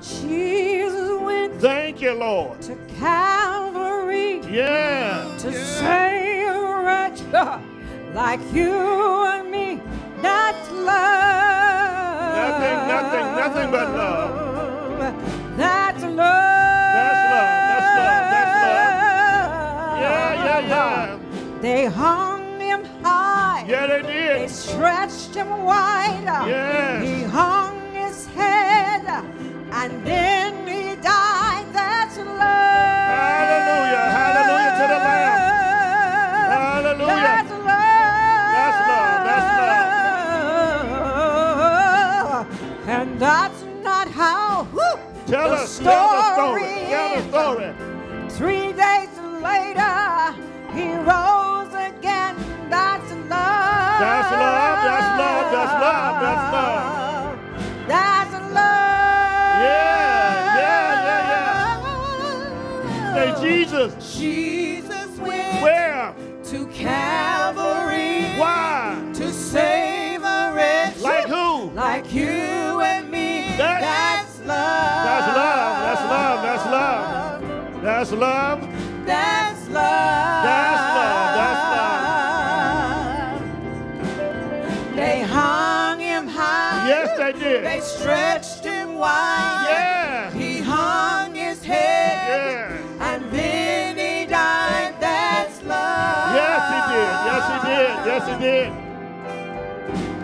Jesus went Thank you, Lord. to Calvary Yeah. to save a wretch like you and me. That's love. Nothing, nothing, nothing but love. That's love. That's love, that's love, that's love. Yeah, yeah, yeah. They hung him high. Yeah, they did. They stretched him wide. Yes. He hung his head and then he died. That's love. Hallelujah, hallelujah to the Lamb. Hallelujah. That's love. That's love, that's love. And that's not how. whew, Tell the us, tell the story. story Tell the story. Three days later, he rose again. That's love. That's love, that's love, that's love, that's love. That's Jesus, Jesus went where? to Calvary Why? to save a wretch Like who? like you and me. That- That's love. That's love, that's love, that's love. That's love. That's love. That's love, that's They hung him high. Yes, they did. They stretched him wide. Yeah.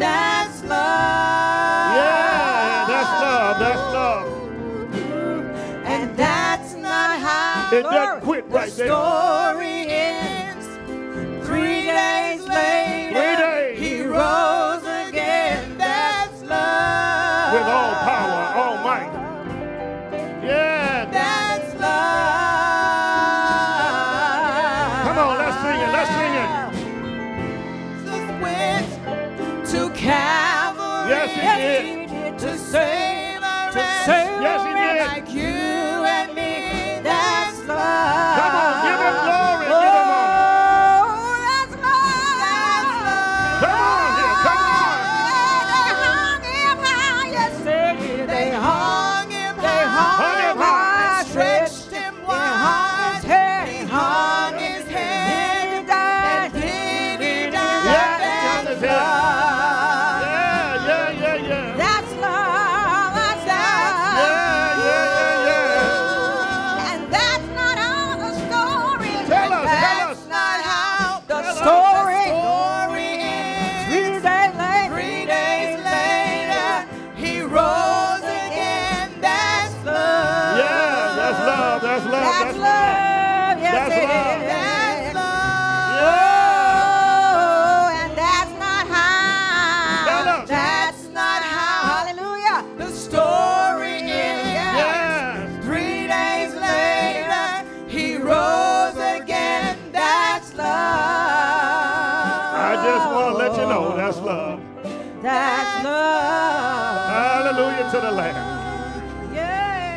That's love. Yeah, that's love. That's love. And that's not how It doesn't quit the right there.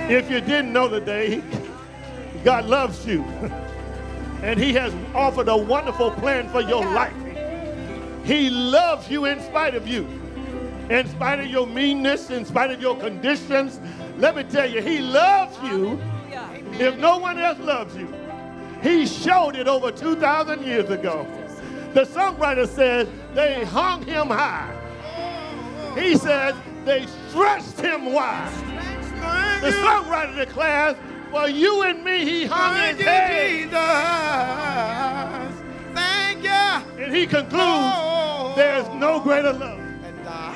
If you didn't know today, God loves you. And He has offered a wonderful plan for your life. He loves you in spite of you. In spite of your meanness, in spite of your conditions. Let me tell you, He loves you if no one else loves you. He showed it over 2,000 years ago. The songwriter says they hung him high. He says they stretched him wide. The songwriter declares, for you and me, he hung Thank his you, head. Jesus. Thank you. And he concludes, Oh. there's no greater love. And I-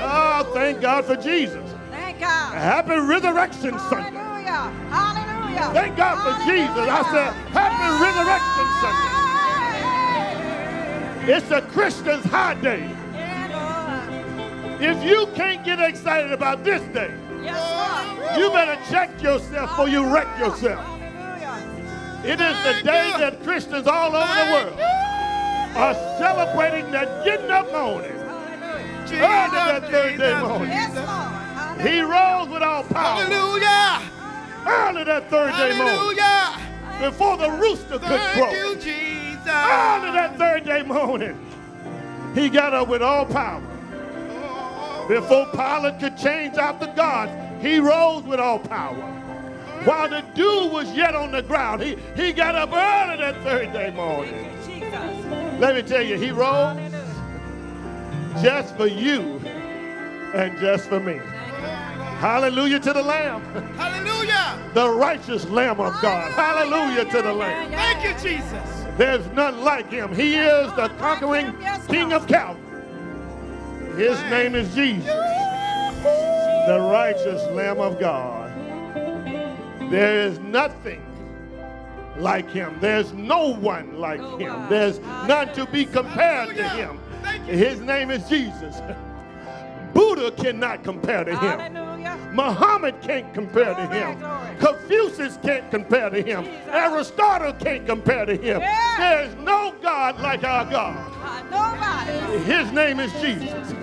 Oh, thank God for Jesus. Thank God. Happy Resurrection Sunday. Hallelujah. Hallelujah. Thank God for Jesus. I said, Happy Resurrection Sunday. It's a Christian's high day. Yeah, If you can't get excited about this day, Yes, you better check yourself before you wreck yourself. Hallelujah. It is the day that Christians all over the world are celebrating that getting up morning. Early that third day morning. Yes, Jesus. Lord. Hallelujah. He rose with all power. Hallelujah. Early that third day morning. Hallelujah. Before the rooster could crow. Early that third day morning. He got up with all power. Before Pilate could change out the gods, he rose with all power. While the dew was yet on the ground, he, he got up early that Thursday morning. Jesus. Let me tell you, he rose just for you and just for me. Hallelujah to the Lamb, Hallelujah. the righteous Lamb of God. Hallelujah to the Lamb. Thank you, Jesus. There's none like him. He is the conquering King of Calvary. His name is Jesus, the righteous Lamb of God. There is nothing like him. There's no one like him. There's none to be compared to him. His name is Jesus. Buddha cannot compare to him. Hallelujah. Muhammad can't compare to him. glory. Confucius can't compare to him. Jesus. Aristotle can't compare to him. Yeah. There's no God like our God. Uh, nobody. His name is Jesus.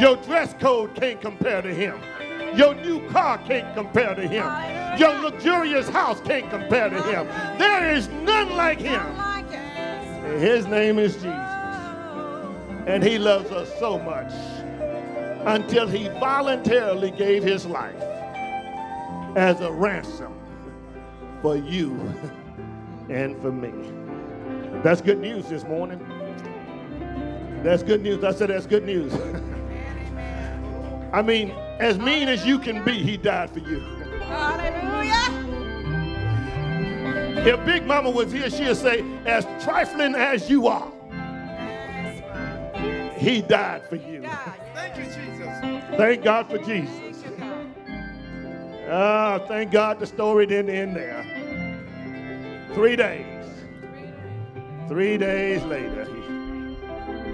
Your dress code can't compare to him. Your new car can't compare to him. Your luxurious house can't compare to him. There is none like him. His name is Jesus. And he loves us so much until he voluntarily gave his life as a ransom for you and for me. That's good news this morning. That's good news. I said that's good news. I mean, as mean as you can be, he died for you. Hallelujah. If Big Mama was here, she'd say, as trifling as you are, he died for you. Thank you, Jesus. Thank God for Jesus. Thank you, God. Ah, thank God the story didn't end there. Three days. Three days later,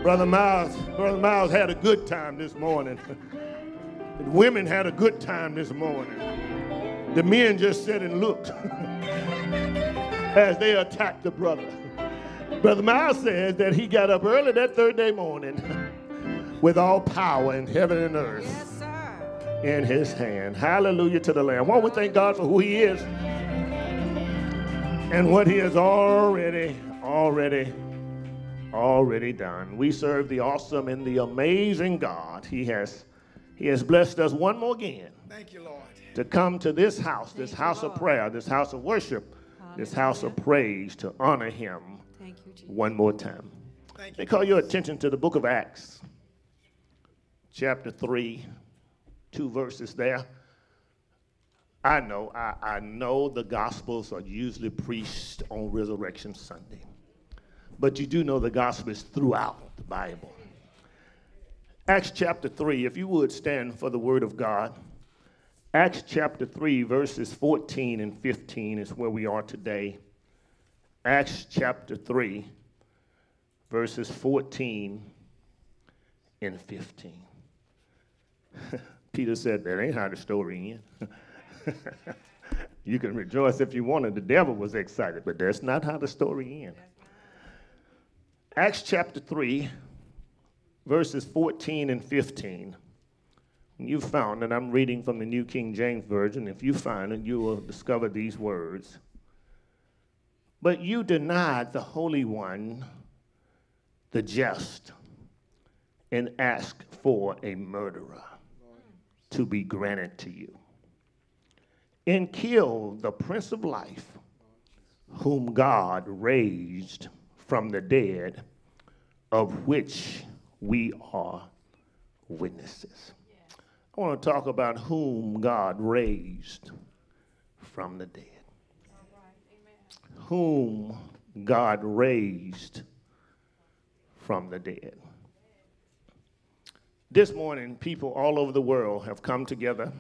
Brother Miles, Brother Miles had a good time this morning. the women had a good time this morning. The men just sat and looked as they attacked the brother. Brother Miles says that he got up early that third day morning with all power in heaven and earth Yes, sir. in his hand. Hallelujah to the Lamb. Why don't we thank God for who he is and what he has already, already, already done. We serve the awesome and the amazing God. He has, he has blessed us one more again Thank you, Lord. to come to this house, this Thank you, house of prayer, this house of worship, this house of praise to honor him Thank you, Jesus. one more time. Thank They you. call your attention to the book of Acts, chapter 3, two verses there. I know, I, I know the Gospels are usually preached on Resurrection Sunday, but you do know the Gospel is throughout the Bible. Acts chapter 3, if you would stand for the Word of God. Acts chapter 3, verses 14 and 15 is where we are today. Acts chapter 3, verses 14 and 15. Peter said, That ain't how the story ends. you can rejoice if you wanted. The devil was excited, but that's not how the story ends. Acts chapter 3, verses 14 and 15. When you found it, I'm reading from the New King James Version. If you find it, you will discover these words. But you denied the Holy One, the just, and asked for a murderer to be granted to you, and killed the Prince of Life, whom God raised from the dead, of which we are witnesses. I want to talk about whom God raised from the dead. Whom God raised from the dead. This morning, people all over the world have come together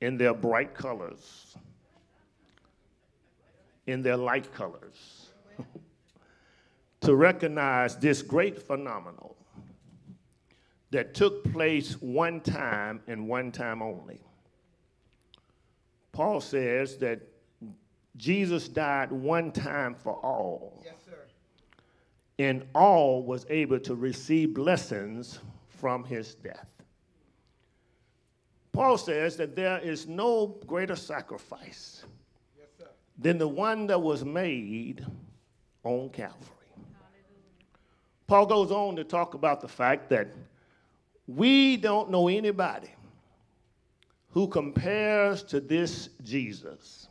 in their bright colors, in their light colors, to recognize this great phenomenon that took place one time and one time only. Paul says that Jesus died one time for all, Yes, sir. and all was able to receive blessings from his death. Paul says that there is no greater sacrifice Yes, sir. than the one that was made on Calvary. Paul goes on to talk about the fact that We don't know anybody who compares to this Jesus.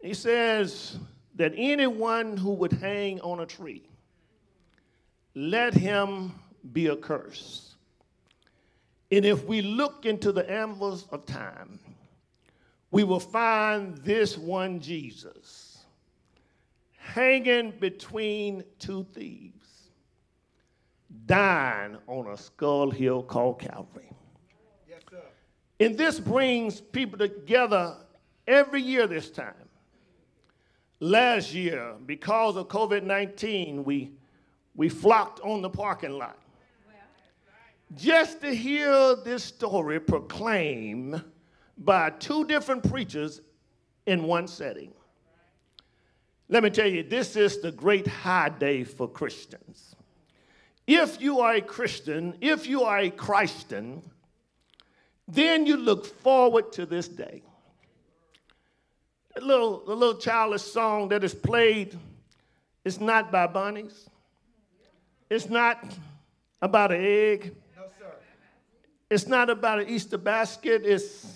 He says that anyone who would hang on a tree, let him be accursed. And if we look into the anvils of time, we will find this one Jesus hanging between two thieves, dying on a skull hill called Calvary. Yes, sir. And this brings people together every year this time. Last year, because of COVID 19, we, we flocked on the parking lot just to hear this story proclaimed by two different preachers in one setting. Let me tell you, this is the great high day for Christians. If you are a Christian, if you are a Christian, then you look forward to this day. The little, the little childish song that is played is not by bunnies. It's not about an egg. No, sir. It's not about an Easter basket. It's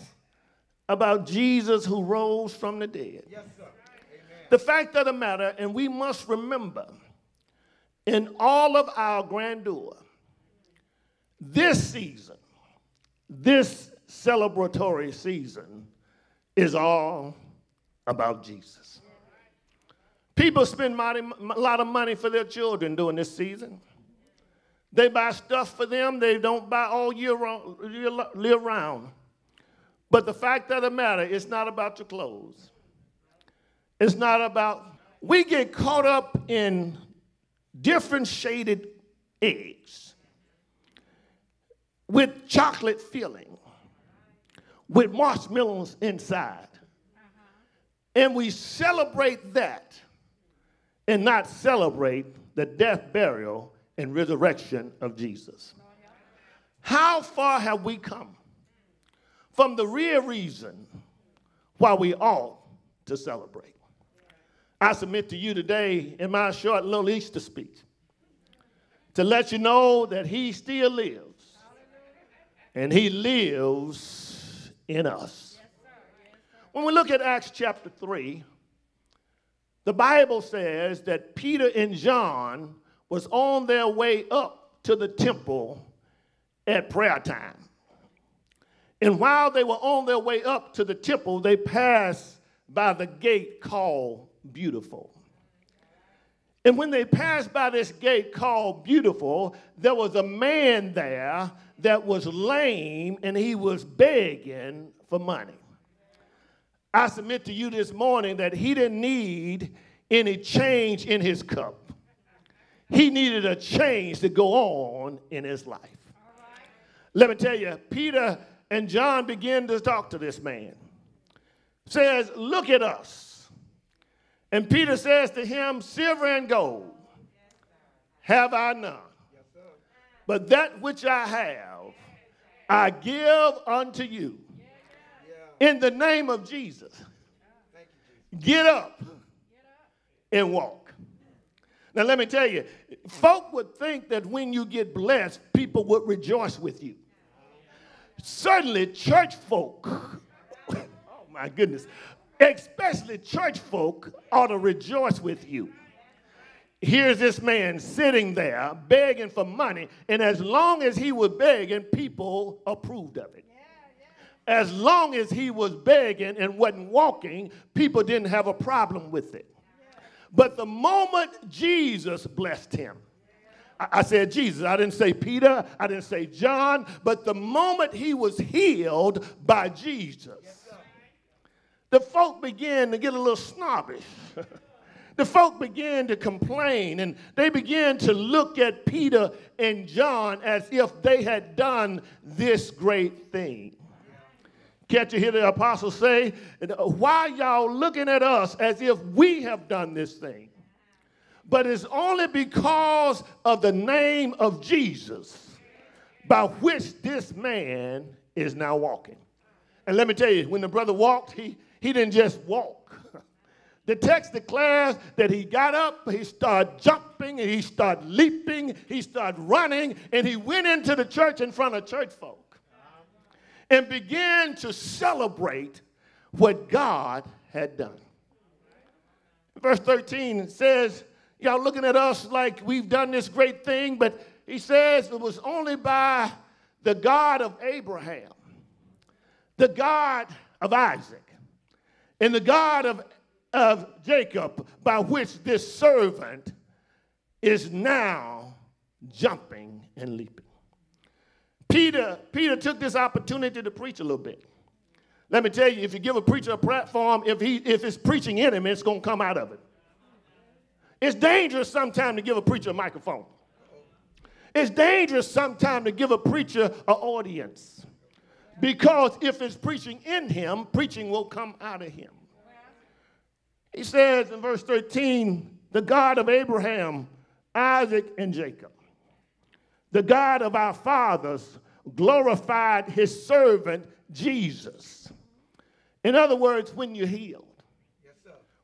about Jesus who rose from the dead. Yes, sir. The fact of the matter, and we must remember, in all of our grandeur, this season, this celebratory season, is all about Jesus. People spend a lot of money for their children during this season. They buy stuff for them they don't buy all year round. Year round. But the fact of the matter, it's not about your clothes. It's not about, we get caught up in different shaded eggs with chocolate filling, with marshmallows inside. And we celebrate that and not celebrate the death, burial, and resurrection of Jesus. How far have we come from the real reason why we ought to celebrate? I submit to you today in my short little Easter speech to let you know that He still lives and He lives in us. When we look at Acts chapter 3, the Bible says that Peter and John was on their way up to the temple at prayer time. And while they were on their way up to the temple, they passed by the gate called Beautiful. And when they passed by this gate called Beautiful, there was a man there that was lame and he was begging for money. I submit to you this morning that he didn't need any change in his cup. He needed a change to go on in his life. Let me tell you, Peter and John begin to talk to this man. Says, Look at us. And Peter says to him, Silver and gold have I none. But that which I have, I give unto you. In the name of Jesus, get up and walk. Now, let me tell you, folk would think that when you get blessed, people would rejoice with you. Certainly, church folk, oh my goodness, especially church folk ought to rejoice with you. Here's this man sitting there begging for money, and as long as he was begging, people approved of it. As long as he was begging and wasn't walking, people didn't have a problem with it. But the moment Jesus blessed him, I said Jesus, I didn't say Peter, I didn't say John, but the moment he was healed by Jesus, the folk began to get a little snobbish. the folk began to complain and they began to look at Peter and John as if they had done this great thing. Can't you hear the apostle say, Why y'all looking at us as if we have done this thing? But it's only because of the name of Jesus by which this man is now walking. And let me tell you, when the brother walked, he, he didn't just walk. The text declares that he got up, he started jumping, and he started leaping, he started running, and he went into the church in front of church folk and began to celebrate what God had done. Verse 13 says, Y'all looking at us like we've done this great thing, but he says it was only by the God of Abraham, the God of Isaac, and the God of of Jacob by which this servant is now jumping and leaping. Peter, Peter took this opportunity to preach a little bit. Let me tell you, if you give a preacher a platform, if, he, if it's preaching in him, it's going to come out of it. It's dangerous sometimes to give a preacher a microphone. It's dangerous sometimes to give a preacher an audience. Because if it's preaching in him, preaching will come out of him. He says in verse 13, the God of Abraham, Isaac, and Jacob, the God of our fathers, glorified his servant Jesus. In other words, when you're healed,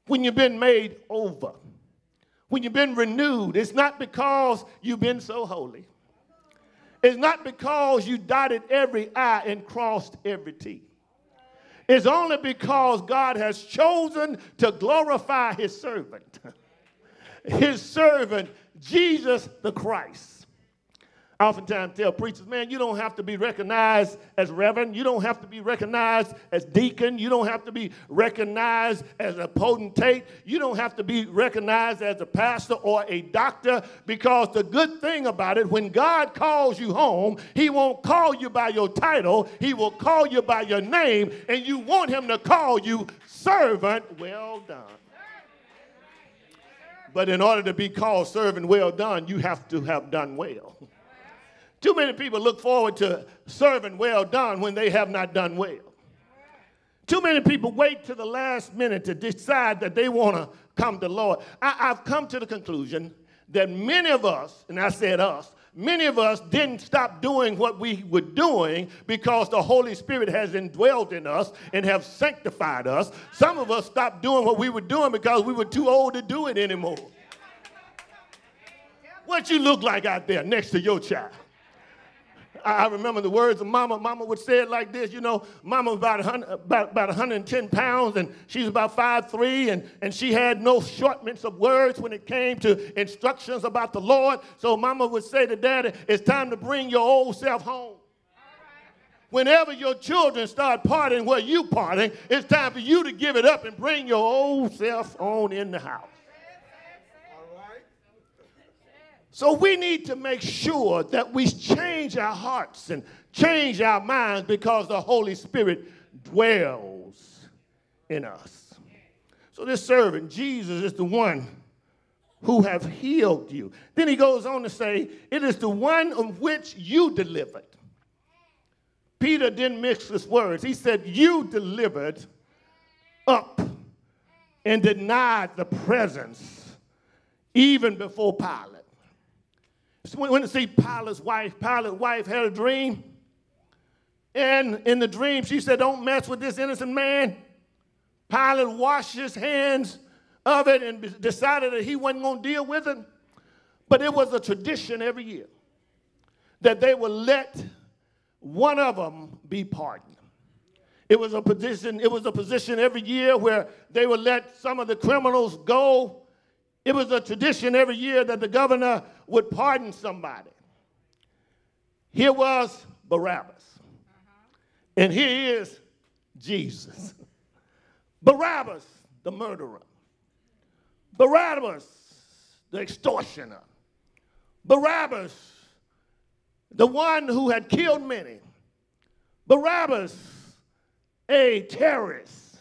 when you've been made over, when you've been renewed, it's not because you've been so holy. It's not because you dotted every I and crossed every T It's only because God has chosen to glorify his servant, his servant, Jesus the Christ. Oftentimes tell preachers, man, you don't have to be recognized as reverend. You don't have to be recognized as deacon. You don't have to be recognized as a potentate. You don't have to be recognized as a pastor or a doctor because the good thing about it, when God calls you home, He won't call you by your title, He will call you by your name, and you want Him to call you servant well done. But in order to be called servant well done, you have to have done well. Too many people look forward to serving well done when they have not done well. Too many people wait to the last minute to decide that they want to come to Lord. I, have come to the conclusion that many of us, and I said us, many of us didn't stop doing what we were doing because the Holy Spirit has indwelled in us and have sanctified us. Some of us stopped doing what we were doing because we were too old to do it anymore. What you look like out there next to your child? I remember the words of mama. Mama would say it like this, you know, mama was about, 100, about, about 110 pounds and she's about 5'3 and, and she had no shortness of words when it came to instructions about the Lord. So mama would say to daddy, it's time to bring your old self home. Whenever your children start partying where you partying, it's time for you to give it up and bring your old self on in the house. So we need to make sure that we change our hearts and change our minds because the Holy Spirit dwells in us. So this servant, Jesus, is the one who have healed you. Then he goes on to say, it is the one on which you delivered. Peter didn't mix his words. He said, you delivered up and denied the presence even before Pilate went to see Pilate's wife. Pilate's wife had a dream. And in the dream, she said, Don't mess with this innocent man. Pilate washed his hands of it and decided that he wasn't going to deal with it. But it was a tradition every year that they would let one of them be pardoned. It was a position, it was a position every year where they would let some of the criminals go it was a tradition every year that the governor would pardon somebody. Here was Barabbas. And here is Jesus. Barabbas, the murderer. Barabbas, the extortioner. Barabbas, the one who had killed many. Barabbas, a terrorist.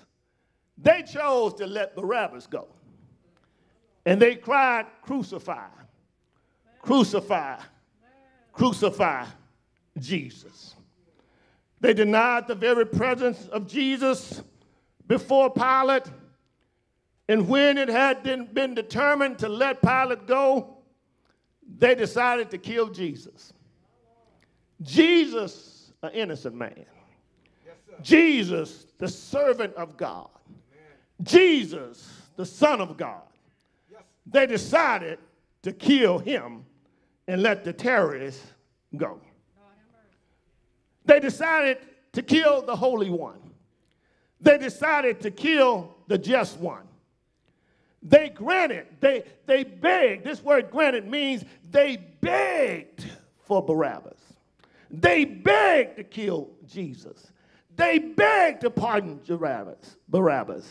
They chose to let Barabbas go. And they cried, Crucify, crucify, crucify Jesus. They denied the very presence of Jesus before Pilate. And when it had been determined to let Pilate go, they decided to kill Jesus. Jesus, an innocent man. Yes, Jesus, the servant of God. Amen. Jesus, the Son of God. They decided to kill him and let the terrorists go. They decided to kill the Holy One. They decided to kill the Just One. They granted, they, they begged. This word granted means they begged for Barabbas. They begged to kill Jesus. They begged to pardon Barabbas, Barabbas.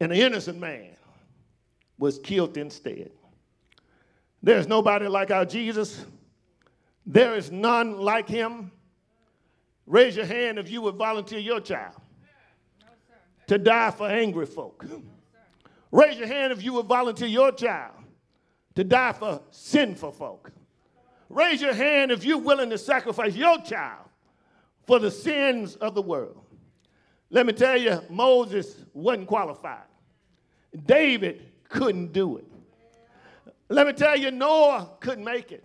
And the innocent man was killed instead. There's nobody like our Jesus. There is none like him. Raise your hand if you would volunteer your child to die for angry folk. Raise your hand if you would volunteer your child to die for sinful folk. Raise your hand if you're willing to sacrifice your child for the sins of the world. Let me tell you, Moses wasn't qualified. David couldn't do it. Let me tell you, Noah couldn't make it.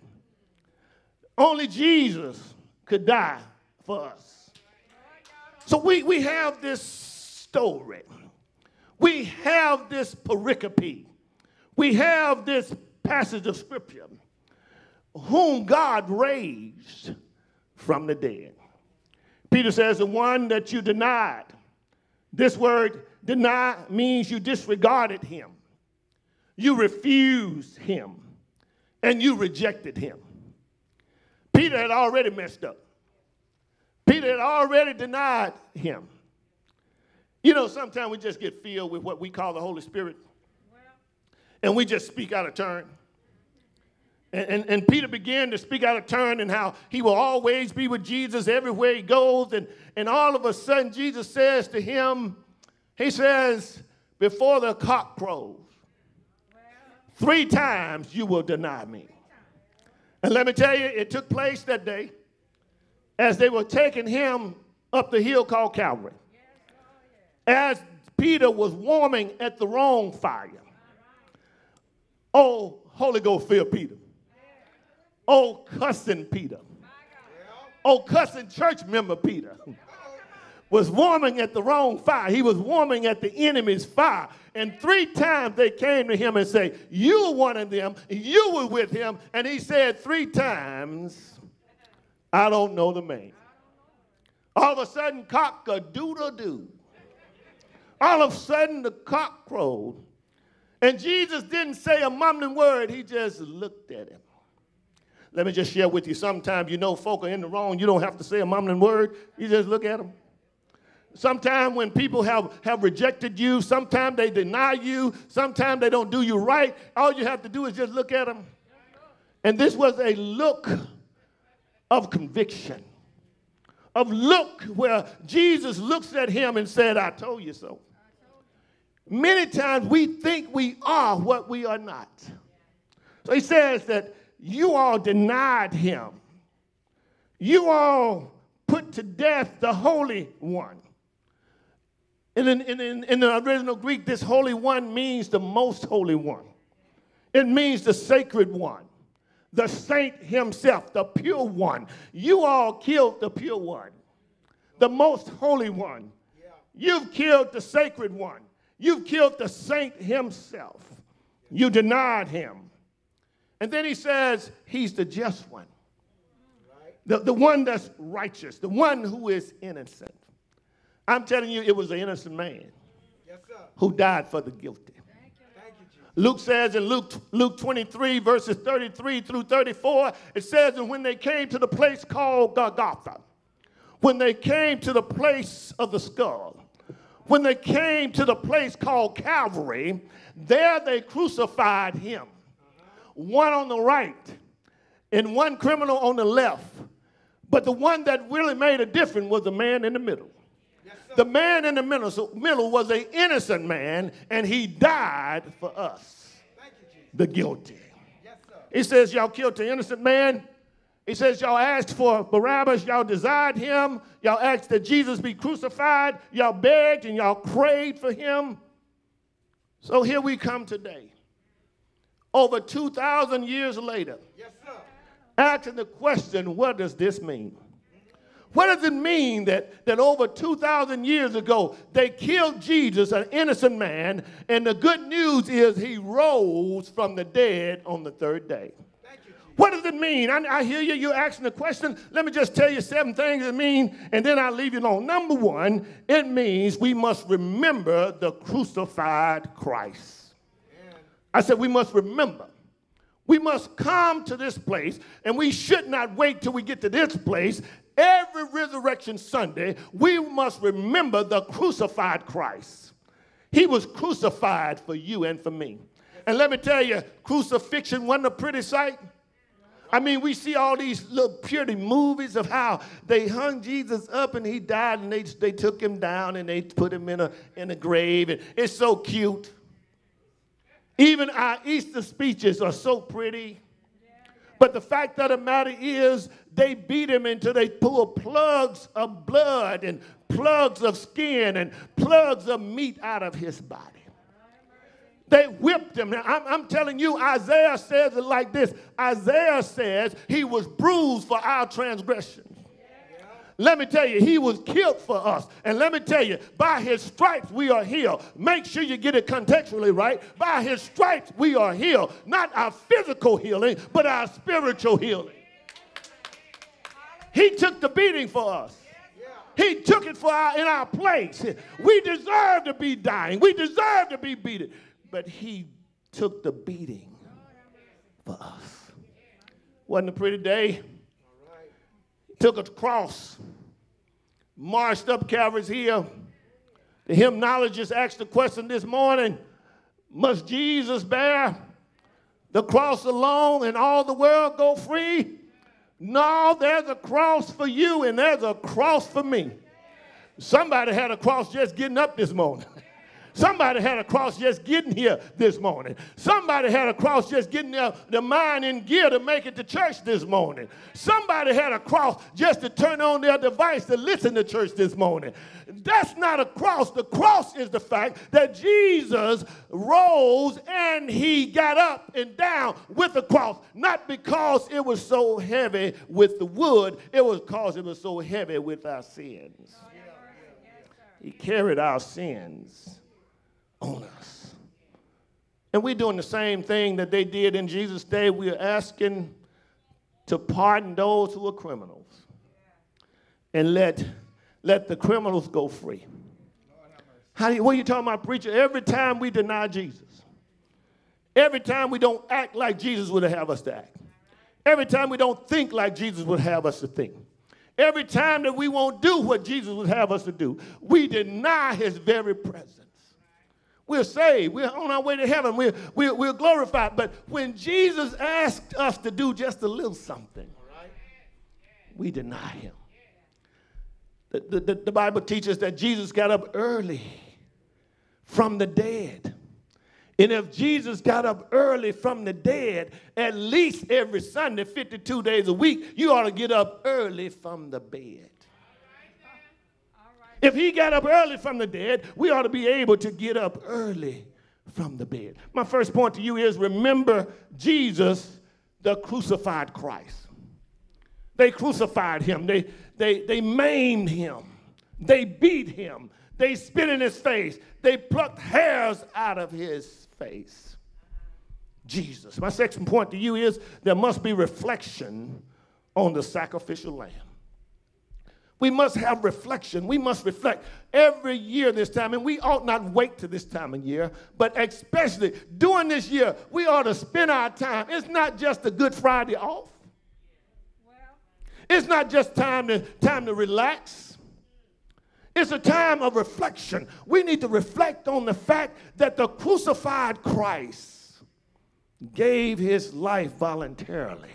Only Jesus could die for us. So we, we have this story. We have this pericope. We have this passage of scripture whom God raised from the dead. Peter says, the one that you denied. This word deny means you disregarded him, you refused him, and you rejected him. Peter had already messed up. Peter had already denied him. You know, sometimes we just get filled with what we call the Holy Spirit, and we just speak out of turn. And, and, and, Peter began to speak out of turn and how he will always be with Jesus everywhere he goes. And, and all of a sudden, Jesus says to him, He says, Before the cock crows, three times you will deny me. And let me tell you, it took place that day as they were taking him up the hill called Calvary. As Peter was warming at the wrong fire. Oh, Holy Ghost filled Peter. Oh, cussing Peter. Oh, cussing church member Peter was warming at the wrong fire. He was warming at the enemy's fire. And three times they came to him and say, You were one of them, you were with him. And he said three times, I don't know the man. All of a sudden, cock a doodle doo. All of a sudden, the cock crowed. And Jesus didn't say a mumbling word, he just looked at him. Let me just share with you. Sometimes you know folk are in the wrong. You don't have to say a mumbling word. You just look at them. Sometimes when people have, have rejected you, sometimes they deny you, sometimes they don't do you right, all you have to do is just look at them. And this was a look of conviction, of look where Jesus looks at him and said, I told you so. Many times we think we are what we are not. So he says that you all denied him. You all put to death the Holy One. In, in, in, the original Greek, this Holy One means the most holy one. It means the sacred one, the saint himself, the pure one. You all killed the pure one, the most holy one. You've killed the sacred one. You've killed the saint himself. You denied him. And then he says, He's the just one, the, the one that's righteous, the one who is innocent. I'm telling you, it was an innocent man yes, who died for the guilty. Luke says in Luke, Luke 23, verses 33 through 34, it says, And when they came to the place called Golgotha, when they came to the place of the skull, when they came to the place called Calvary, there they crucified him one on the right and one criminal on the left. But the one that really made a difference was the man in the middle. The man in the middle, middle was an innocent man, and he died for us, the guilty. He says, Y'all killed the innocent man. He says, Y'all asked for Barabbas, y'all desired him, y'all asked that Jesus be crucified, y'all begged and y'all prayed for him. So here we come today over 2,000 years later, yes, asking the question, what does this mean? What does it mean that, that over 2,000 years ago they killed Jesus, an innocent man, and the good news is he rose from the dead on the third day? What does it mean? I, I, hear you, you're asking the question. Let me just tell you seven things it means, and then I'll leave you alone. Number one, it means we must remember the crucified Christ. I said we must remember. We must come to this place, and we should not wait till we get to this place. Every Resurrection Sunday, we must remember the crucified Christ. He was crucified for you and for me. And let me tell you, crucifixion wasn't a pretty sight. I mean, we see all these little purity movies of how they hung Jesus up and he died and they, they took him down and they put him in a, in a grave. And it's so cute. Even our Easter speeches are so pretty. But the fact of the matter is, they beat him until they pulled plugs of blood and plugs of skin and plugs of meat out of his body. They whipped him. Now, I'm, I'm, telling you, Isaiah says it like this Isaiah says he was bruised for our transgressions. Let me tell you, he was killed for us. And let me tell you, by his stripes we are healed. Make sure you get it contextually right. By his stripes we are healed. Not our physical healing, but our spiritual healing. He took the beating for us. He took it for our in our place. We deserve to be dying. We deserve to be beaten. But he took the beating for us. Wasn't a pretty day took a cross, marched up Calvary's Hill. The hymnologist asked the question this morning Must Jesus bear the cross alone and all the world go free? No, there's a cross for you and there's a cross for me. Somebody had a cross just getting up this morning. Somebody had a cross just getting here this morning. Somebody had a cross just getting their, the mind in gear to make it to church this morning. Somebody had a cross just to turn on their device to listen to church this morning. That's not a cross. The cross is the fact that Jesus rose and he got up and down with the cross, not because it was so heavy with the wood, it was because it was so heavy with our sins. He carried our sins on us. And we're doing the same thing that they did in Jesus' day. We're asking to pardon those who are criminals and let, let the criminals go free. How do you, what are you talking about, preacher? Every time we deny Jesus, every time we don't act like Jesus would have us to act, every time we don't think like Jesus would have us to think, every time that we won't do what Jesus would have us to do, we deny his very presence. We're saved. We're on our way to heaven. We're, we're, we're glorified. But when Jesus asked us to do just a little something, we deny him. The, the, the Bible teaches that Jesus got up early from the dead. And if Jesus got up early from the dead, at least every Sunday, 52 days a week, you ought to get up early from the bed. If he got up early from the dead, we ought to be able to get up early from the bed. My first point to you is remember Jesus, the crucified Christ. They crucified him, they, they, they maimed him, they beat him, they spit in his face, they plucked hairs out of his face. Jesus. My second point to you is there must be reflection on the sacrificial lamb. We must have reflection. We must reflect every year this time, and we ought not wait to this time of year, but especially during this year, we ought to spend our time. It's not just a Good Friday off. It's not just time to time to relax. It's a time of reflection. We need to reflect on the fact that the crucified Christ gave his life voluntarily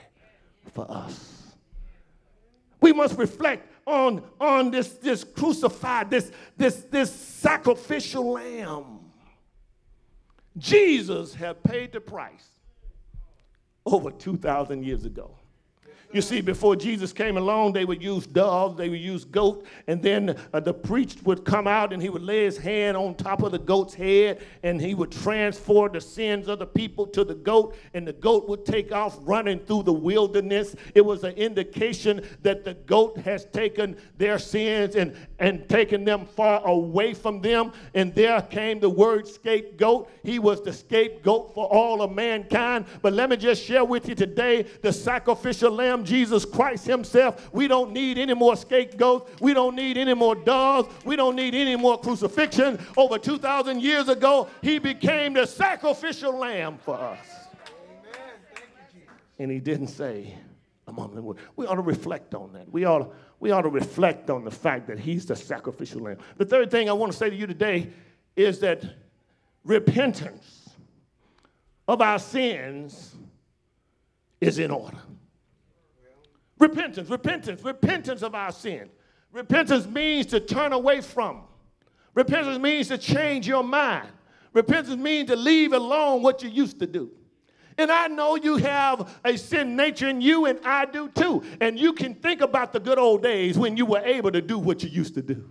for us. We must reflect on, on this, this crucified, this, this, this sacrificial lamb. Jesus had paid the price over 2,000 years ago. You see, before Jesus came along, they would use doves, they would use goat, and then uh, the priest would come out and he would lay his hand on top of the goat's head and he would transfer the sins of the people to the goat, and the goat would take off running through the wilderness. It was an indication that the goat has taken their sins and, and taken them far away from them. And there came the word scapegoat. He was the scapegoat for all of mankind. But let me just share with you today the sacrificial lamb Jesus Christ Himself. We don't need any more scapegoats. We don't need any more dogs. We don't need any more crucifixion. Over 2,000 years ago, He became the sacrificial lamb for us. And He didn't say, we ought to reflect on that. We ought, we ought to reflect on the fact that He's the sacrificial lamb. The third thing I want to say to you today is that repentance of our sins is in order. Repentance, repentance, repentance of our sin. Repentance means to turn away from. Repentance means to change your mind. Repentance means to leave alone what you used to do. And I know you have a sin nature in you, and I do too. And you can think about the good old days when you were able to do what you used to do.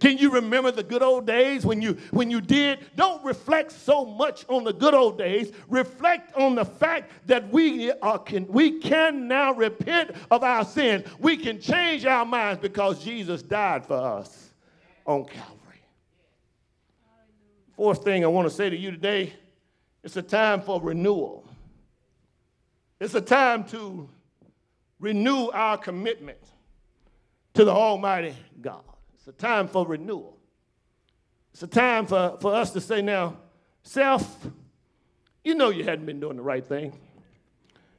Can you remember the good old days when you when you did? Don't reflect so much on the good old days. Reflect on the fact that we are can we can now repent of our sin. We can change our minds because Jesus died for us on Calvary. Fourth thing I want to say to you today, it's a time for renewal. It's a time to renew our commitment to the Almighty God. It's a time for renewal. It's a time for, for us to say now, self, you know you hadn't been doing the right thing.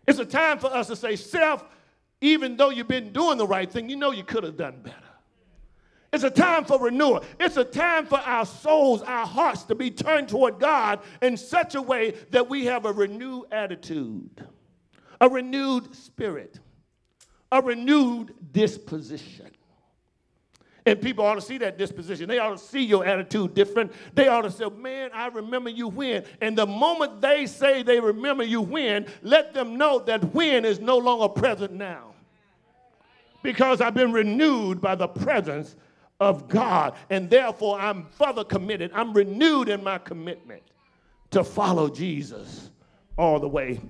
It's a time for us to say, self, even though you've been doing the right thing, you know you could have done better. It's a time for renewal. It's a time for our souls, our hearts to be turned toward God in such a way that we have a renewed attitude, a renewed spirit, a renewed disposition. And people ought to see that disposition. They ought to see your attitude different. They ought to say, Man, I remember you when. And the moment they say they remember you when, let them know that when is no longer present now. Because I've been renewed by the presence of God. And therefore, I'm further committed. I'm renewed in my commitment to follow Jesus all the way.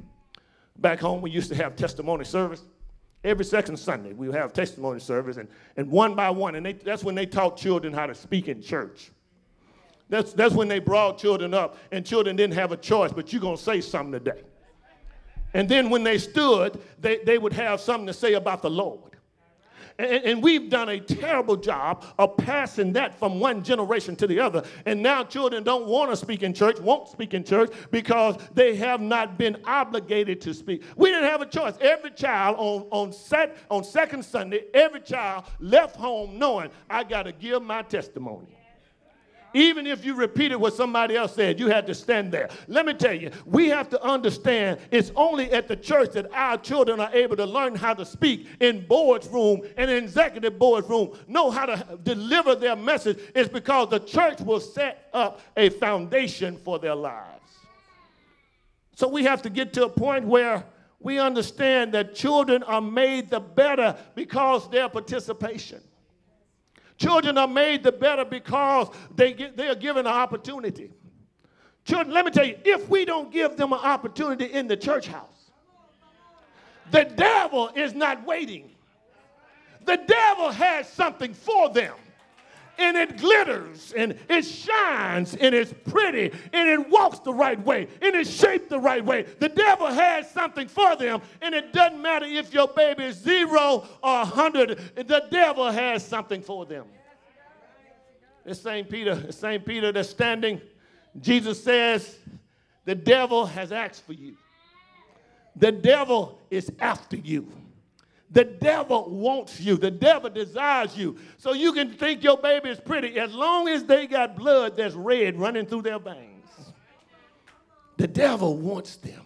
Back home, we used to have testimony service every second Sunday, we have testimony service, and, and one by one, and they, that's when they taught children how to speak in church. That's, that's when they brought children up, and children didn't have a choice, but you're going to say something today. And then when they stood, they, they would have something to say about the Lord. And, and, we've done a terrible job of passing that from one generation to the other. And now children don't want to speak in church, won't speak in church because they have not been obligated to speak. We didn't have a choice. Every child on, on, set, on second Sunday, every child left home knowing I got to give my testimony. Even if you repeated what somebody else said, you had to stand there. Let me tell you, we have to understand it's only at the church that our children are able to learn how to speak in board's room and in executive board's room, know how to deliver their message. It's because the church will set up a foundation for their lives. So we have to get to a point where we understand that children are made the better because their participation. Children are made the better because they, get, they are given an opportunity. Children, let me tell you, if we don't give them an opportunity in the church house, the devil is not waiting. The devil has something for them. And it glitters and it shines and it's pretty and it walks the right way and it's shaped the right way. The devil has something for them, and it doesn't matter if your baby is zero or a hundred, the devil has something for them. It's St. Peter, St. Peter that's standing. Jesus says, The devil has asked for you. The devil is after you. The devil wants you. The devil desires you. So you can think your baby is pretty as long as they got blood that's red running through their veins. The devil wants them.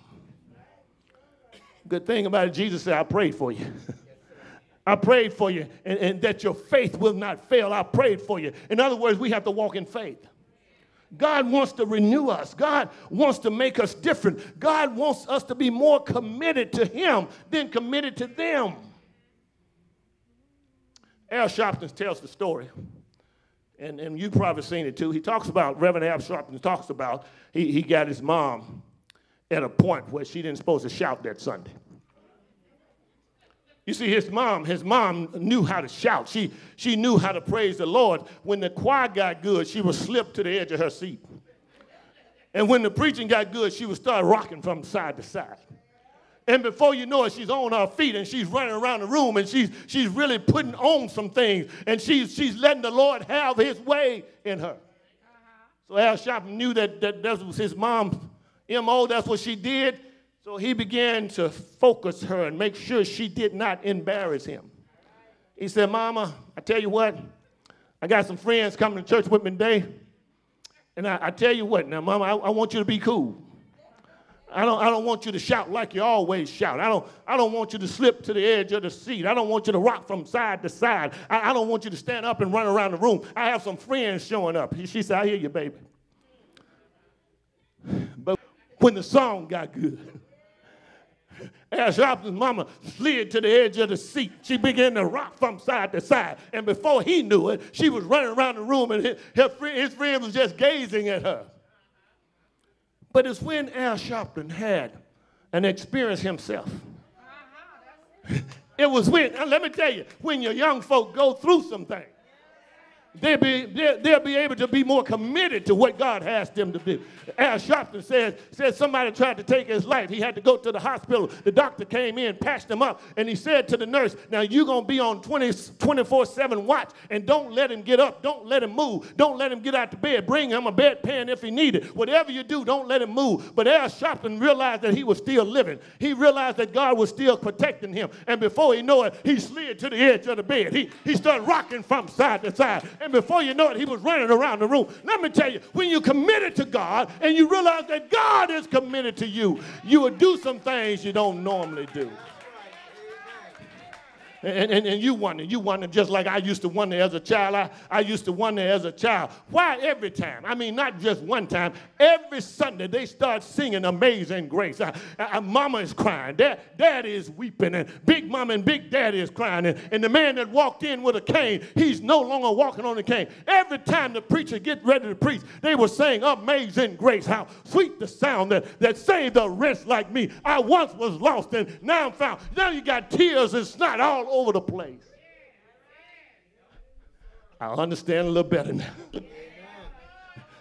Good thing about it, Jesus said, I prayed for you. I prayed for you and, and, that your faith will not fail. I prayed for you. In other words, we have to walk in faith. God wants to renew us. God wants to make us different. God wants us to be more committed to Him than committed to them. Al Sharpton tells the story, and, and you've probably seen it too. He talks about, Reverend Al Sharpton talks about, he, he got his mom at a point where she didn't supposed to shout that Sunday. You see, his mom, his mom knew how to shout. She, she knew how to praise the Lord. When the choir got good, she would slip to the edge of her seat. And when the preaching got good, she would start rocking from side to side. And before you know it, she's on her feet and she's running around the room and she's, she's really putting on some things and she's, she's letting the Lord have his way in her. So Al Sharpton knew that, that that was his mom's MO, that's what she did. So he began to focus her and make sure she did not embarrass him. He said, Mama, I tell you what, I got some friends coming to church with me today. And I, I tell you what, now, Mama, I, I, want you to be cool. I don't, I don't want you to shout like you always shout. I don't, I don't want you to slip to the edge of the seat. I don't want you to rock from side to side. I, I don't want you to stand up and run around the room. I have some friends showing up. She said, I hear you, baby. But when the song got good, as Sharpton's mama slid to the edge of the seat, she began to rock from side to side. And before he knew it, she was running around the room and his, his friend was just gazing at her. But it's when Al Sharpton had an experience himself. Uh-huh, it was when, uh, let me tell you, when your young folk go through some things they'll be, they'll, they'll, be able to be more committed to what God has them to do. Al Sharpton says, says somebody tried to take his life. He had to go to the hospital. The doctor came in, patched him up, and he said to the nurse, Now you're going to be on 24 7 watch, and don't let him get up. Don't let him move. Don't let him get out the bed. Bring him a bedpan if he needed. Whatever you do, don't let him move. But Al Sharpton realized that he was still living. He realized that God was still protecting him. And before he knew it, he slid to the edge of the bed. He, he started rocking from side to side. And before you know it, he was running around the room. Let me tell you, when you're committed to God and you realize that God is committed to you, you will do some things you don't normally do. And, and, and you wonder, you wonder just like I used to wonder as a child. I, I used to wonder as a child, why every time? I mean, not just one time, every Sunday they start singing Amazing Grace. I, I, mama is crying, dad, daddy is weeping, and Big Mama and Big Daddy is crying. And, and the man that walked in with a cane, he's no longer walking on a cane. Every time the preacher get ready to preach, they were saying Amazing Grace. How sweet the sound that, that saved a wretch like me. I once was lost and now I'm found. Now you got tears and snot all over the place. I understand a little better now.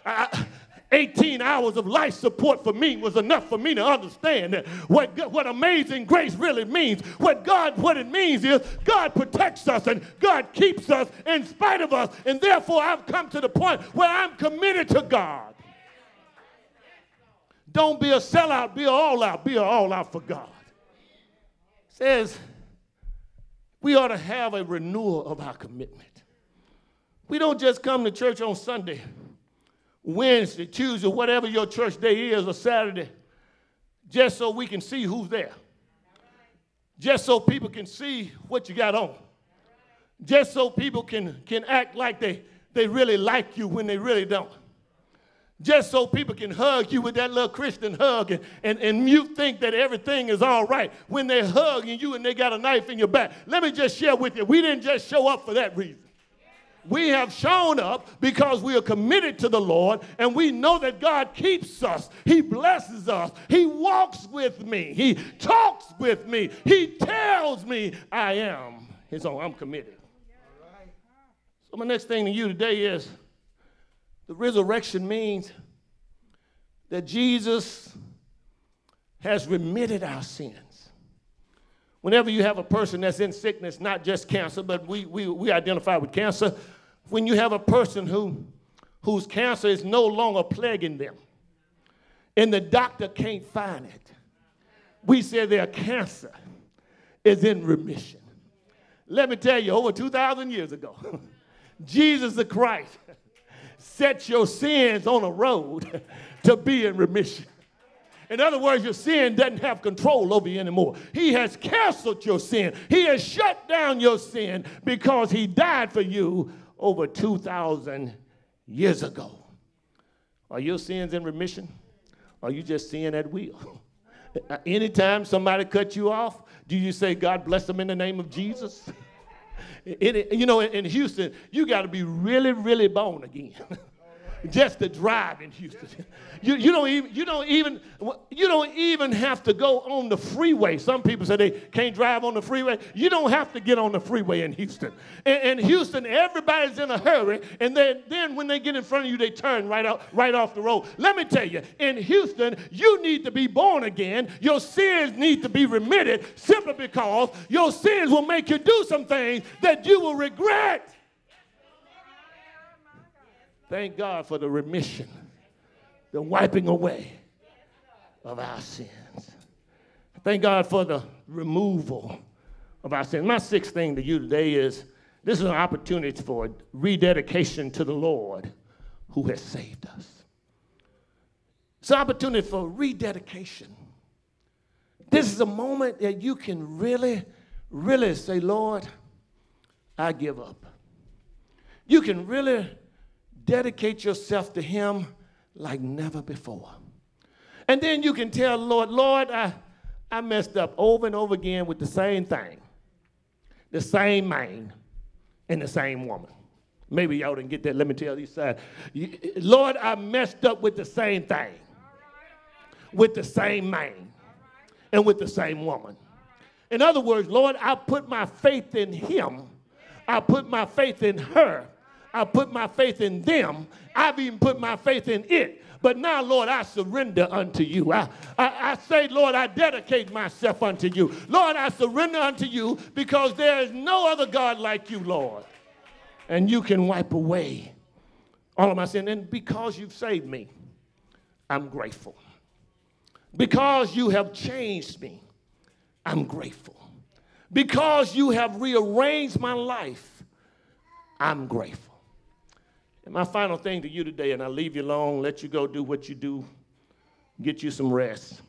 I, 18 hours of life support for me was enough for me to understand what, what amazing grace really means. What God, what it means is God protects us and God keeps us in spite of us. And therefore, I've come to the point where I'm committed to God. Don't be a sellout, be an all out, be an all out for God. It says, we ought to have a renewal of our commitment. We don't just come to church on Sunday, Wednesday, Tuesday, whatever your church day is, or Saturday, just so we can see who's there. Just so people can see what you got on. Just so people can, can act like they, they really like you when they really don't just so people can hug you with that little Christian hug and, and, and you think that everything is all right when they're hugging you and they got a knife in your back. Let me just share with you, we didn't just show up for that reason. We have shown up because we are committed to the Lord and we know that God keeps us. He blesses us. He walks with me. He talks with me. He tells me I am his own. I'm committed. So, my next thing to you today is the resurrection means that Jesus has remitted our sins. Whenever you have a person that's in sickness, not just cancer, but we, we, we identify with cancer, when you have a person who, whose cancer is no longer plaguing them, and the doctor can't find it, we say their cancer is in remission. Let me tell you, over 2,000 years ago, Jesus the Christ set your sins on a road to be in remission. In other words, your sin doesn't have control over you anymore. He has canceled your sin. He has shut down your sin because he died for you over 2,000 years ago. Are your sins in remission? Or are you just sin at will? Anytime somebody cut you off, do you say, God bless them in the name of Jesus? You know, in Houston, you got to be really, really born again. just to drive in Houston. You, you, don't even, you, don't even, you don't even have to go on the freeway. Some people say they can't drive on the freeway. You don't have to get on the freeway in Houston. In, in Houston, everybody's in a hurry, and then, then when they get in front of you, they turn right, out, right off the road. Let me tell you, in Houston, you need to be born again. Your sins need to be remitted simply because your sins will make you do some things that you will regret. Thank God for the remission, the wiping away of our sins. Thank God for the removal of our sins. My sixth thing to you today is this is an opportunity for rededication to the Lord who has saved us. It's an opportunity for rededication. This is a moment that you can really, really say, Lord, I give up. You can really dedicate yourself to Him like never before. And then you can tell Lord, Lord, I, I messed up over and over again with the same thing, the same man, and the same woman. Maybe y'all didn't get that. Let me tell you side. Lord, I messed up with the same thing, with the same man, and with the same woman. In other words, Lord, I put my faith in him. I put my faith in her. I put my faith in them. I've even put my faith in it. But now, Lord, I surrender unto you. I, I, I, say, Lord, I dedicate myself unto you. Lord, I surrender unto you because there is no other God like you, Lord. And you can wipe away all of my sin. And because you've saved me, I'm grateful. Because you have changed me, I'm grateful. Because you have rearranged my life, I'm grateful. And my final thing to you today, and I'll leave you alone, let you go do what you do, get you some rest,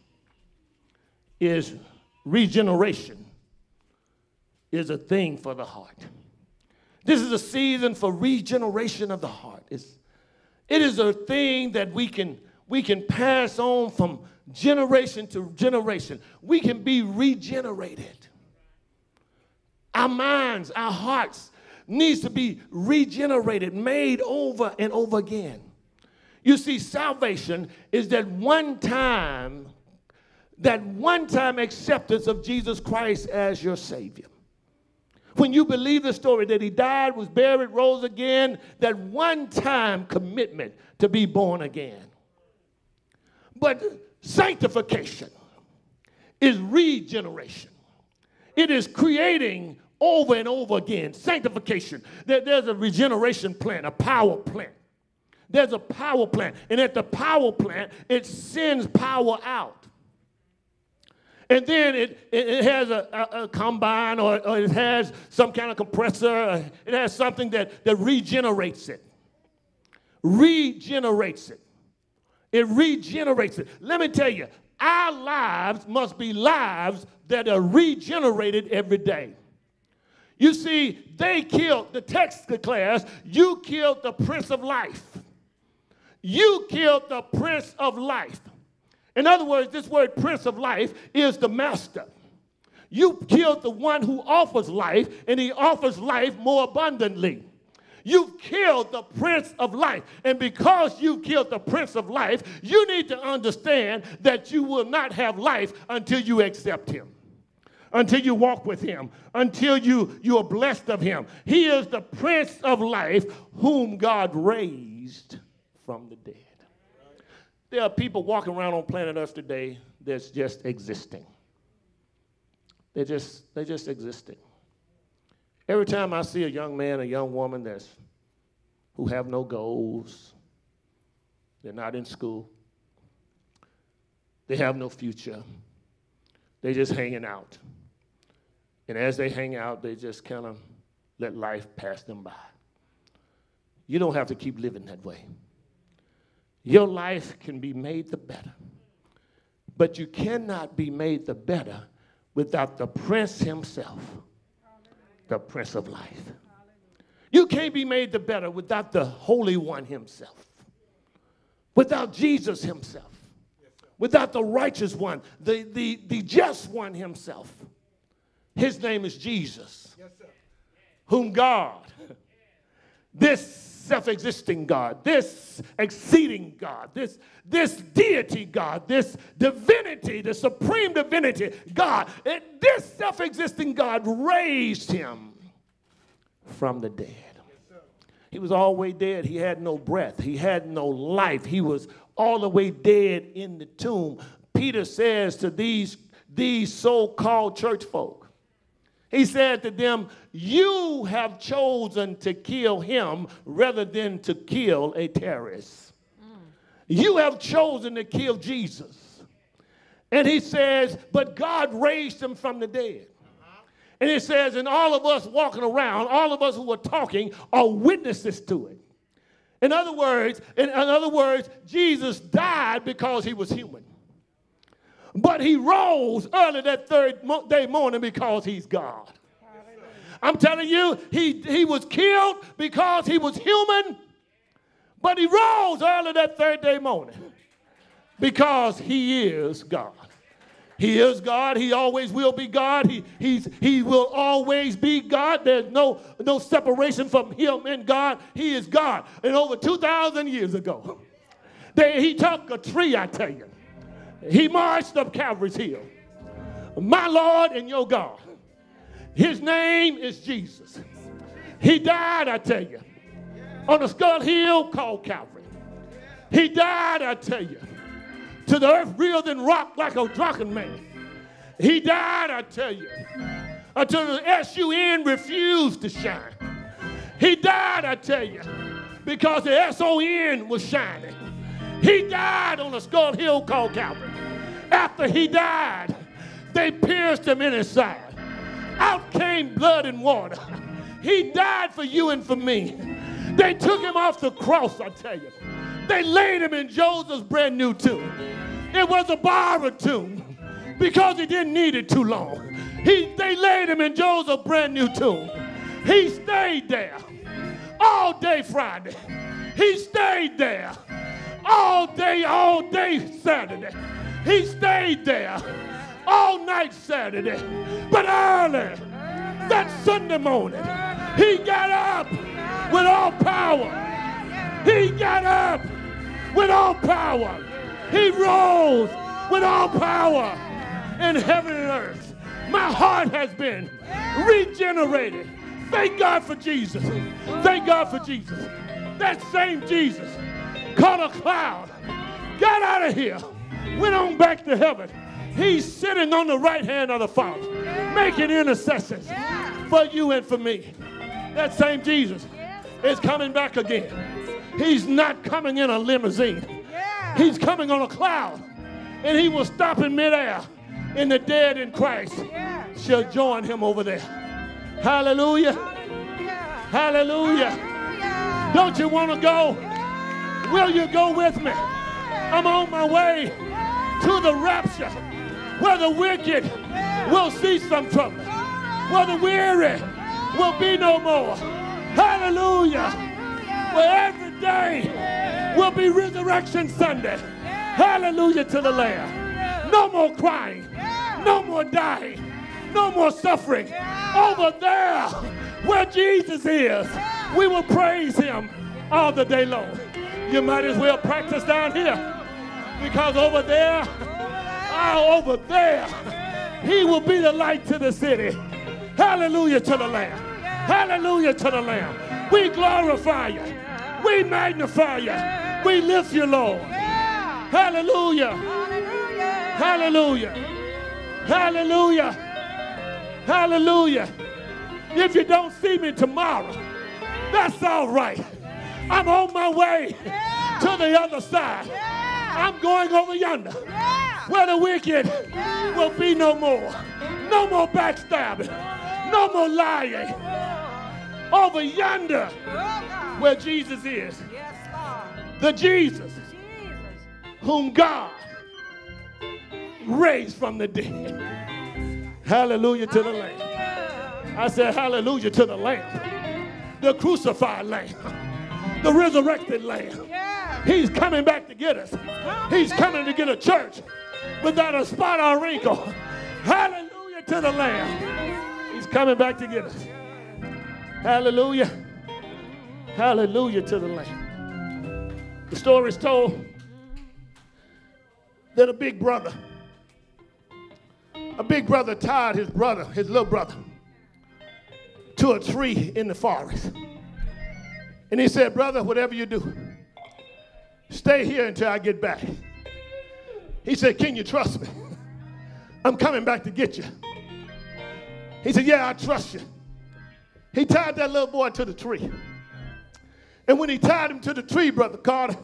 is regeneration is a thing for the heart. This is a season for regeneration of the heart. It's, it is a thing that we can, we can pass on from generation to generation. We can be regenerated. Our minds, our hearts needs to be regenerated, made over and over again. You see, salvation is that one time, that one time acceptance of Jesus Christ as your Savior. When you believe the story that He died, was buried, rose again, that one time commitment to be born again. But sanctification is regeneration, it is creating over and over again. Sanctification. There, there's a regeneration plant, a power plant. There's a power plant. And at the power plant, it sends power out. And then it, it, it has a, a, a combine or, or, it has some kind of compressor. It has something that, that regenerates it. Regenerates it. It regenerates it. Let me tell you, our lives must be lives that are regenerated every day. You see, they killed, the text declares, you killed the Prince of Life. You killed the Prince of Life. In other words, this word Prince of Life is the master. You killed the one who offers life, and he offers life more abundantly. You've killed the Prince of Life. And because you've killed the Prince of Life, you need to understand that you will not have life until you accept him until you walk with him, until you, you are blessed of him. He is the Prince of life whom God raised from the dead. There are people walking around on planet Earth today that's just existing. They're just, they're just existing. Every time I see a young man, a young woman that's who have no goals, they're not in school, they have no future, they're just hanging out. And as they hang out, they just kind of let life pass them by. You don't have to keep living that way. Your life can be made the better. But you cannot be made the better without the Prince himself, the Prince of Life. You can't be made the better without the Holy One himself, without Jesus himself, without the righteous one, the, the, the just one himself. His name is Jesus, Yes, whom God, this self existing God, this exceeding God, this, this deity God, this divinity, the supreme divinity God, this self existing God raised him from the dead. He was always dead. He had no breath. He had no life. He was all the way dead in the tomb. Peter says to these, these so called church folk, he said to them, You have chosen to kill him rather than to kill a terrorist. You have chosen to kill Jesus. And he says, But God raised him from the dead. And it says, and all of us walking around, all of us who are talking, are witnesses to it. In other words, in other words, Jesus died because he was human. But he rose early that third day morning because he's God. I'm telling you, he, he was killed because he was human, but he rose early that third day morning because he is God. He is God. He always will be God. He, he's, he will always be God. There's no, no separation from him and God. He is God. And over 2,000 years ago, they, he took a tree, I tell you. He marched up Calvary's Hill. My Lord and your God. His name is Jesus. He died, I tell you, on a skull hill called Calvary. He died, I tell you, to the earth reeled and rocked like a drunken man. He died, I tell you, until the S-U-N refused to shine. He died, I tell you, because the S-O-N was shining. He died on a skull hill called Calvary. After he died, they pierced him in his side. Out came blood and water. He died for you and for me. They took him off the cross, I tell you. They laid him in Joseph's brand new tomb. It was a borrowed tomb because he didn't need it too long. He, they laid him in Joseph's brand new tomb. He stayed there all day Friday. He stayed there all day, all day Saturday. He stayed there all night Saturday. But early that Sunday morning, he got up with all power. He got up with all power. He rose with all power in heaven and earth. My heart has been regenerated. Thank God for Jesus. Thank God for Jesus. That same Jesus caught a cloud, got out of here, went on back to heaven. He's sitting on the right hand of the Father, making intercessions for you and for me. That same Jesus is coming back again. He's not coming in a limousine. He's coming on a cloud. And he will stop in midair. And the dead in Christ shall join him over there. Hallelujah. Hallelujah. Don't you want to go? Will you go with me? I'm on my way to the rapture where the wicked will cease from trouble, where the weary will be no more. Hallelujah. Where every day will be Resurrection Sunday. Hallelujah to the Lamb. No more crying, no more dying, no more suffering. Over there where Jesus is, we will praise him all the day long. You might as well practice down here because over there, ah, over there, he will be the light to the city. Hallelujah to the Lamb. Hallelujah to the Lamb. We glorify you. We magnify you. We lift you, Lord. Hallelujah. Hallelujah. Hallelujah. Hallelujah. If you don't see me tomorrow, that's all right. I'm on my way to the other side. I'm going over yonder where the wicked will be no more. No more backstabbing. No more lying. Over yonder where Jesus is. The Jesus whom God raised from the dead. Hallelujah to the Lamb. I said, Hallelujah to the Lamb. The crucified Lamb. The resurrected Lamb. He's coming back to get us. He's coming to get a church without a spot or wrinkle. Hallelujah to the Lamb. He's coming back to get us. Hallelujah. Hallelujah to the Lamb. The story is told that a big brother, a big brother tied his brother, his little brother, to a tree in the forest. And he said, Brother, whatever you do, stay here until I get back. He said, Can you trust me? I'm coming back to get you. He said, Yeah, I trust you. He tied that little boy to the tree. And when he tied him to the tree, Brother Carter,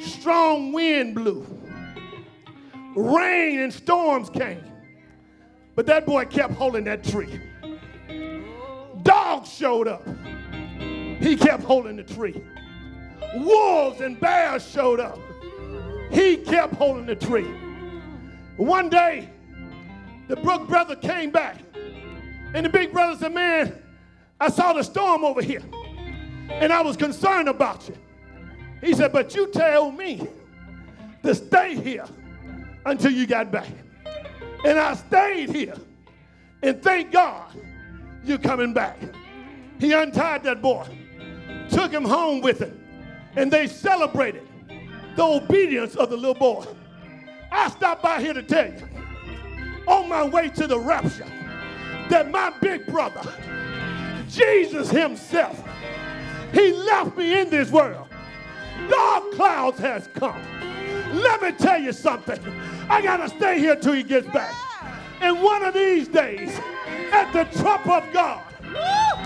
strong wind blew, rain and storms came. But that boy kept holding that tree. Dogs showed up. He kept holding the tree. Wolves and bears showed up. He kept holding the tree. One day, the Brook brother came back, and the big brother said, Man, I saw the storm over here, and I was concerned about you. He said, But you tell me to stay here until you got back. And I stayed here, and thank God you're coming back. He untied that boy took him home with him, and they celebrated the obedience of the little boy. I stopped by here to tell you, on my way to the rapture, that my big brother, Jesus himself, he left me in this world. Dark clouds has come. Let me tell you something. I gotta stay here till he gets back. And one of these days, at the trump of God,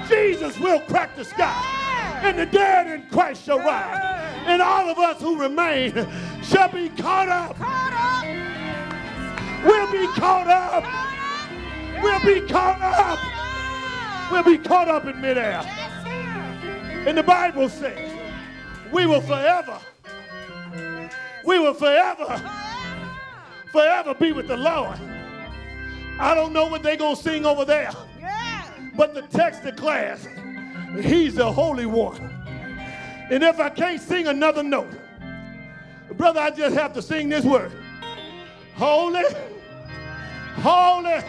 Jesus will crack the sky and the dead in Christ shall rise. And all of us who remain shall be caught up. We'll be caught up. We'll be caught up. We'll be caught up in midair. And the Bible says, we will forever, we will forever, forever be with the Lord. I don't know what they're going to sing over there, but the text declares He's the Holy One. And if I can't sing another note, brother, I just have to sing this word Holy, holy,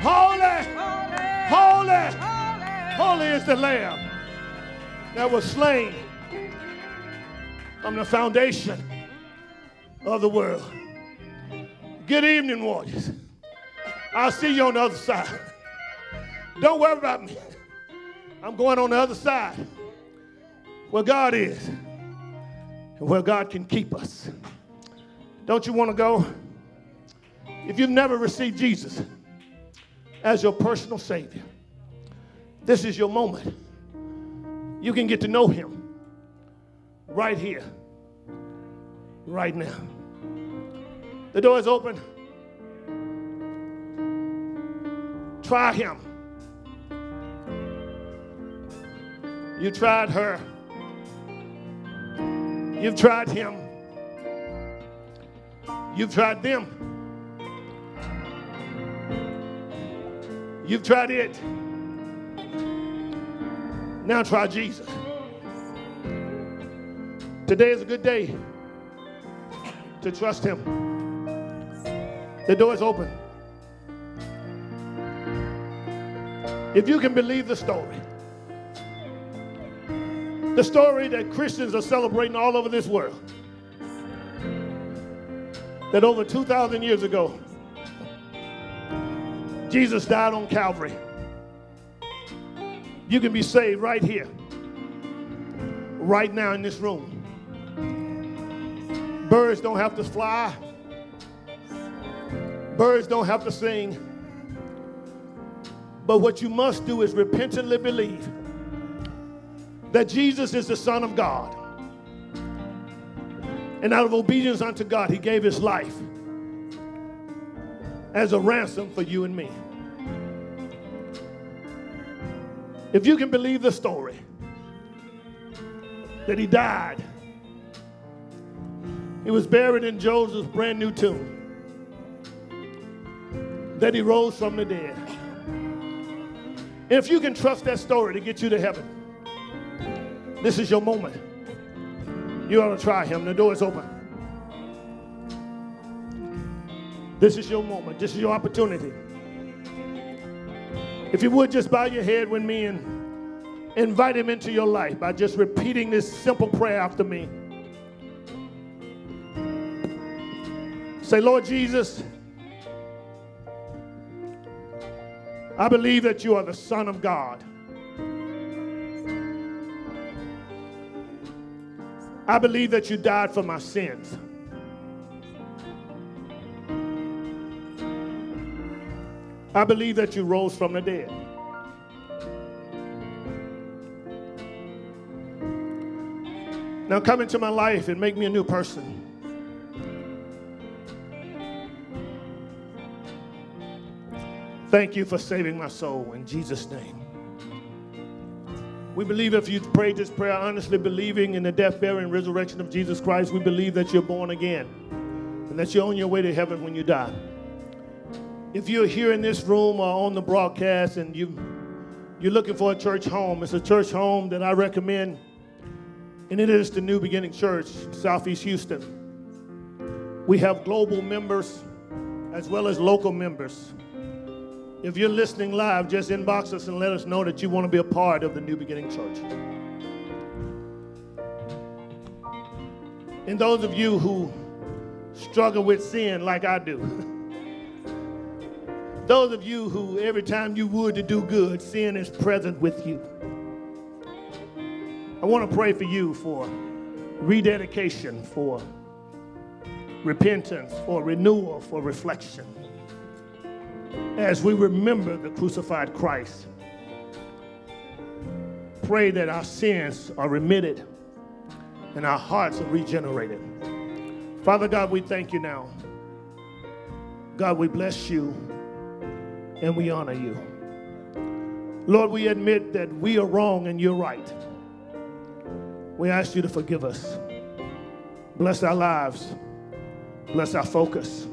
holy, holy, holy is the Lamb that was slain from the foundation of the world. Good evening, warriors. I'll see you on the other side. Don't worry about me. I'm going on the other side where God is and where God can keep us. Don't you want to go? If you've never received Jesus as your personal Savior, this is your moment. You can get to know Him right here, right now. The door is open. Try Him. You tried her. You've tried him. You've tried them. You've tried it. Now try Jesus. Today is a good day to trust him. The door is open. If you can believe the story, the story that Christians are celebrating all over this world. That over 2,000 years ago, Jesus died on Calvary. You can be saved right here, right now in this room. Birds don't have to fly, birds don't have to sing. But what you must do is repentantly believe that Jesus is the Son of God. And out of obedience unto God, he gave his life as a ransom for you and me. If you can believe the story that he died, he was buried in Joseph's brand new tomb, that he rose from the dead. If you can trust that story to get you to heaven, this is your moment. You ought to try him. The door is open. This is your moment. This is your opportunity. If you would just bow your head with me and invite him into your life by just repeating this simple prayer after me. Say, Lord Jesus, I believe that you are the Son of God. I believe that you died for my sins. I believe that you rose from the dead. Now come into my life and make me a new person. Thank you for saving my soul in Jesus' name. We believe if you prayed this prayer honestly, believing in the death, burial, and resurrection of Jesus Christ, we believe that you're born again and that you're on your way to heaven when you die. If you're here in this room or on the broadcast and you, you're looking for a church home, it's a church home that I recommend, and it is the New Beginning Church, Southeast Houston. We have global members as well as local members. If you're listening live, just inbox us and let us know that you want to be a part of the New Beginning Church. And those of you who struggle with sin like I do, those of you who every time you would to do good, sin is present with you. I want to pray for you for rededication, for repentance, for renewal, for reflection as we remember the crucified Christ. Pray that our sins are remitted and our hearts are regenerated. Father God, we thank you now. God, we bless you and we honor you. Lord, we admit that we are wrong and you're right. We ask you to forgive us. Bless our lives. Bless our focus.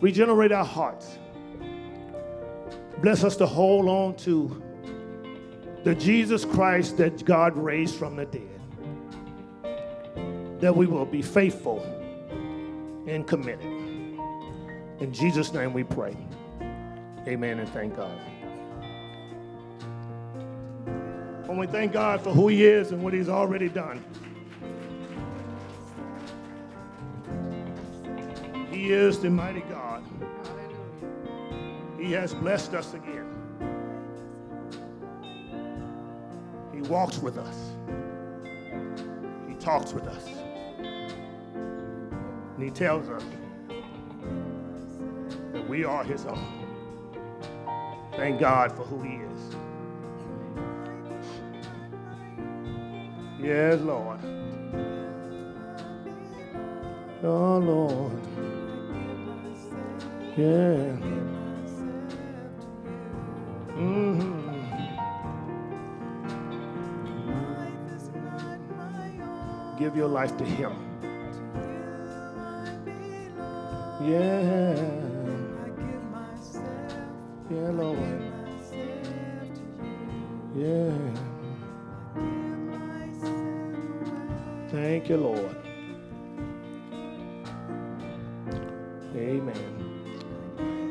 Regenerate our hearts. Bless us to hold on to the Jesus Christ that God raised from the dead. That we will be faithful and committed. In Jesus' name we pray. Amen and thank God. And we thank God for who He is and what He's already done. He is the mighty God. He has blessed us again. He walks with us. He talks with us. And he tells us that we are his own. Thank God for who he is. Yes, Lord. Oh, Lord. Yeah. Mm-hmm. Give your life to Him. Yeah. Yeah, Lord. Yeah. Thank you, Lord. Amen.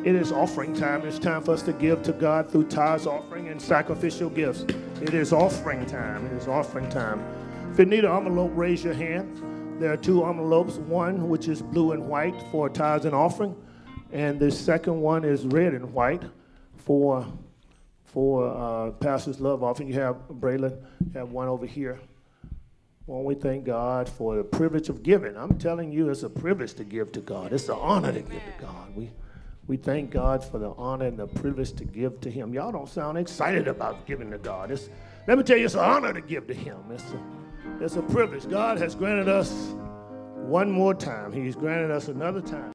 It is offering time. It's time for us to give to God through tithes, offering, and sacrificial gifts. It is offering time. It is offering time. If you need an envelope, raise your hand. There are two envelopes. One which is blue and white for tithes and offering, and the second one is red and white for for uh, pastor's love offering. You have Braylon. You have one over here. Well, we thank God for the privilege of giving. I'm telling you, it's a privilege to give to God. It's an honor to give to God. We we thank God for the honor and the privilege to give to Him. Y'all don't sound excited about giving to God. It's, let me tell you, it's an honor to give to Him. It's a, it's a privilege. God has granted us one more time. He's granted us another time.